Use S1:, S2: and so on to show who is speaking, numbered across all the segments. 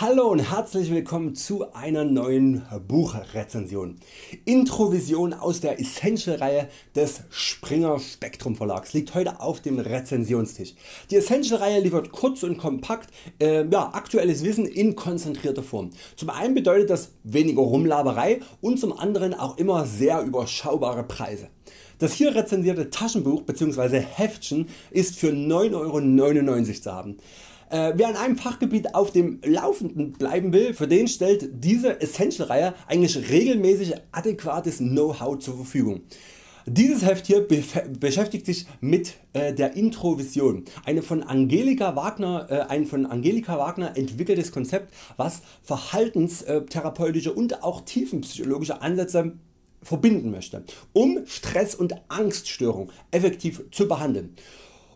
S1: Hallo und herzlich willkommen zu einer neuen Buchrezension. Introvision aus der Essential Reihe des Springer Spektrum Verlags liegt heute auf dem Rezensionstisch. Die Essential Reihe liefert kurz und kompakt äh, ja, aktuelles Wissen in konzentrierter Form. Zum einen bedeutet das weniger Rumlaberei und zum anderen auch immer sehr überschaubare Preise. Das hier rezensierte Taschenbuch bzw. Heftchen ist für 9,99€ Euro zu haben. Äh, wer in einem Fachgebiet auf dem Laufenden bleiben will, für den stellt diese Essential Reihe eigentlich regelmäßig adäquates Know-how zur Verfügung. Dieses Heft hier beschäftigt sich mit äh, der Introvision, eine von Angelika Wagner, äh, ein von Angelika Wagner entwickeltes Konzept, was verhaltenstherapeutische und auch tiefenpsychologische Ansätze verbinden möchte, um Stress und Angststörung effektiv zu behandeln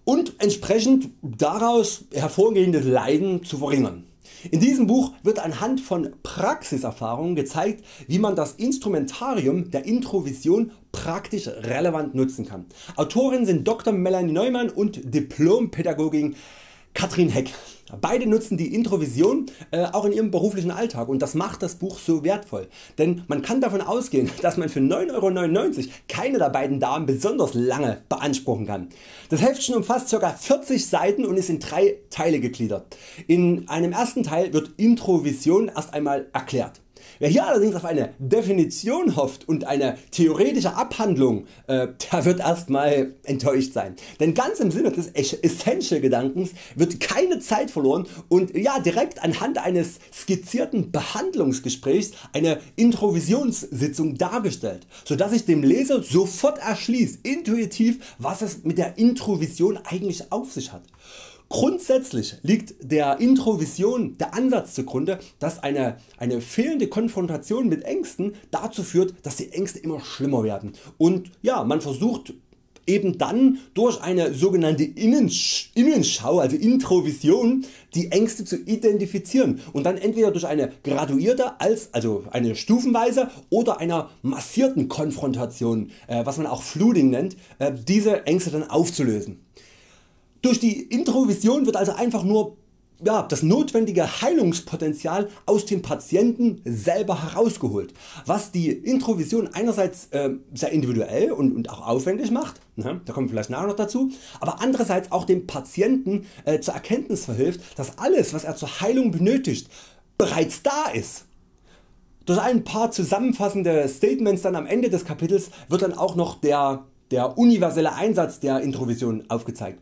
S1: und entsprechend daraus hervorgehendes Leiden zu verringern. In diesem Buch wird anhand von Praxiserfahrungen gezeigt wie man das Instrumentarium der Introvision praktisch relevant nutzen kann. Autorin sind Dr. Melanie Neumann und Diplompädagogin Katrin Heck. Beide nutzen die Introvision äh, auch in ihrem beruflichen Alltag und das macht das Buch so wertvoll. Denn man kann davon ausgehen dass man für 9,99€ Euro keine der beiden Damen besonders lange beanspruchen kann. Das Heftchen umfasst ca. 40 Seiten und ist in drei Teile gegliedert. In einem ersten Teil wird Introvision erst einmal erklärt. Wer hier allerdings auf eine Definition hofft und eine theoretische Abhandlung, äh, der wird erstmal enttäuscht sein. Denn ganz im Sinne des Essential Gedankens wird keine Zeit verloren und ja, direkt anhand eines skizzierten Behandlungsgesprächs eine Introvisionssitzung dargestellt, sodass sich dem Leser sofort erschließt, intuitiv was es mit der Introvision eigentlich auf sich hat. Grundsätzlich liegt der Introvision der Ansatz zugrunde, dass eine, eine fehlende Konfrontation mit Ängsten dazu führt, dass die Ängste immer schlimmer werden und ja, man versucht eben dann durch eine sogenannte Innenschau, also Introvision, die Ängste zu identifizieren und dann entweder durch eine graduierte, als, also eine stufenweise oder einer massierten Konfrontation, äh, was man auch Flooding nennt, äh, diese Ängste dann aufzulösen. Durch die Introvision wird also einfach nur ja, das notwendige Heilungspotenzial aus dem Patienten selber herausgeholt, was die Introvision einerseits äh, sehr individuell und, und, auch aufwendig macht, ne, da kommen wir vielleicht nachher noch dazu, aber andererseits auch dem Patienten äh, zur Erkenntnis verhilft, dass alles was er zur Heilung benötigt bereits da ist. Durch ein paar zusammenfassende Statements dann am Ende des Kapitels wird dann auch noch der, der universelle Einsatz der Introvision aufgezeigt.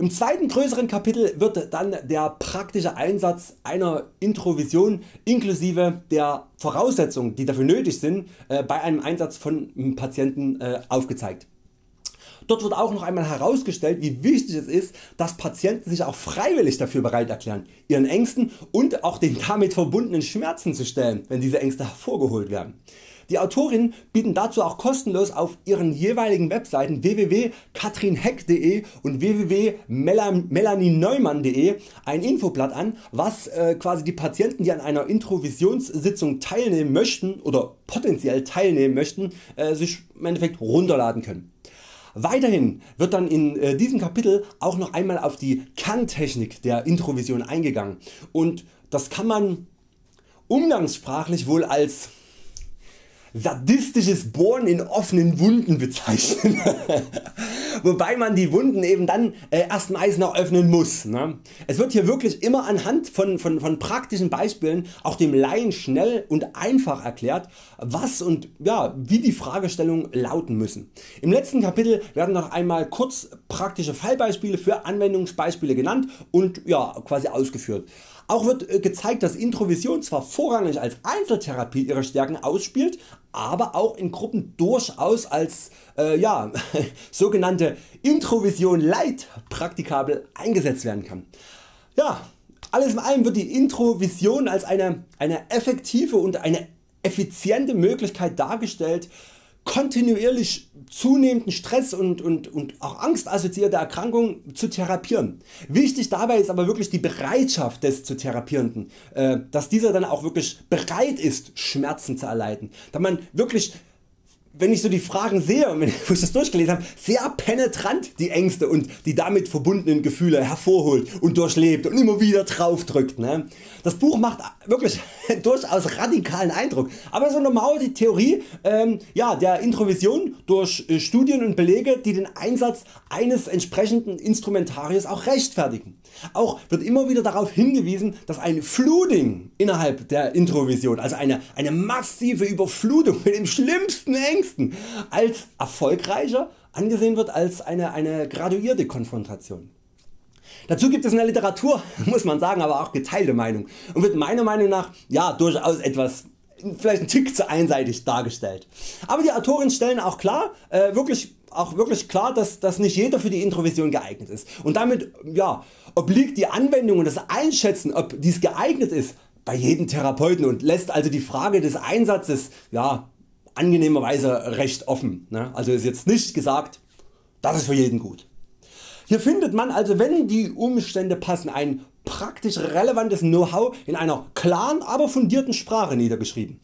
S1: Im zweiten größeren Kapitel wird dann der praktische Einsatz einer Introvision inklusive der Voraussetzungen die dafür nötig sind äh, bei einem Einsatz von Patienten äh, aufgezeigt. Dort wird auch noch einmal herausgestellt wie wichtig es ist dass Patienten sich auch freiwillig dafür bereit erklären ihren Ängsten und auch den damit verbundenen Schmerzen zu stellen wenn diese Ängste hervorgeholt werden. Die Autorinnen bieten dazu auch kostenlos auf ihren jeweiligen Webseiten www.katrinheck.de und www.melanieneumann.de ein Infoblatt an, was äh, quasi die Patienten die an einer Introvisionssitzung teilnehmen möchten oder potenziell teilnehmen möchten äh, sich im Endeffekt runterladen können. Weiterhin wird dann in äh, diesem Kapitel auch noch einmal auf die Kerntechnik der Introvision eingegangen und das kann man umgangssprachlich wohl als sadistisches Bohren in offenen Wunden bezeichnen. Wobei man die Wunden eben dann äh, erst noch öffnen muss. Ne? Es wird hier wirklich immer anhand von, von, von praktischen Beispielen auch dem Laien schnell und einfach erklärt was und ja, wie die Fragestellungen lauten müssen. Im letzten Kapitel werden noch einmal kurz praktische Fallbeispiele für Anwendungsbeispiele genannt und ja, quasi ausgeführt. Auch wird äh, gezeigt dass Introvision zwar vorrangig als Einzeltherapie ihre Stärken ausspielt, aber auch in Gruppen durchaus als äh, ja, sogenannte Introvision Light praktikabel eingesetzt werden kann. Ja, alles in allem wird die Introvision als eine, eine effektive und eine effiziente Möglichkeit dargestellt kontinuierlich zunehmenden Stress und, und, und auch angstassoziierte Erkrankungen zu therapieren. Wichtig dabei ist aber wirklich die Bereitschaft des zu Therapierenden, äh, dass dieser dann auch wirklich bereit ist Schmerzen zu erleiden, da man wirklich wenn ich so die Fragen sehe und wenn ich das durchgelesen habe, sehr penetrant die Ängste und die damit verbundenen Gefühle hervorholt und durchlebt und immer wieder draufdrückt. Ne? Das Buch macht wirklich durchaus radikalen Eindruck, aber so eine Mauer Theorie ähm, ja, der Introvision durch äh, Studien und Belege die den Einsatz eines entsprechenden Instrumentariums auch rechtfertigen. Auch wird immer wieder darauf hingewiesen, dass ein Flooding innerhalb der Introvision, also eine, eine massive Überflutung mit den schlimmsten Ängsten, als erfolgreicher angesehen wird als eine, eine graduierte Konfrontation. Dazu gibt es in der Literatur, muss man sagen, aber auch geteilte Meinung und wird meiner Meinung nach ja, durchaus etwas vielleicht ein Tick zu einseitig dargestellt. Aber die Autoren stellen auch klar, äh, wirklich auch wirklich klar, dass, dass nicht jeder für die Introvision geeignet ist. Und damit ja, obliegt die Anwendung und das Einschätzen ob dies geeignet ist bei jedem Therapeuten und lässt also die Frage des Einsatzes ja, angenehmerweise recht offen. Ne? Also ist jetzt nicht gesagt, das ist für jeden gut. Hier findet man also wenn die Umstände passen ein praktisch relevantes Know-how in einer klaren aber fundierten Sprache niedergeschrieben.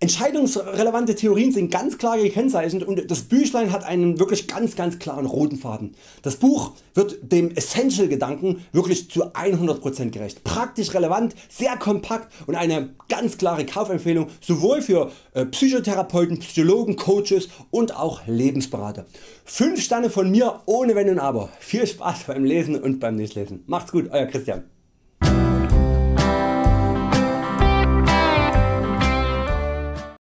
S1: Entscheidungsrelevante Theorien sind ganz klar gekennzeichnet und das Büchlein hat einen wirklich ganz ganz klaren roten Faden. Das Buch wird dem Essential Gedanken wirklich zu 100% gerecht. Praktisch relevant, sehr kompakt und eine ganz klare Kaufempfehlung sowohl für äh, Psychotherapeuten, Psychologen, Coaches und auch Lebensberater. 5 Sterne von mir ohne Wenn und Aber. Viel Spaß beim Lesen und beim Nichtlesen. Macht's gut Euer Christian.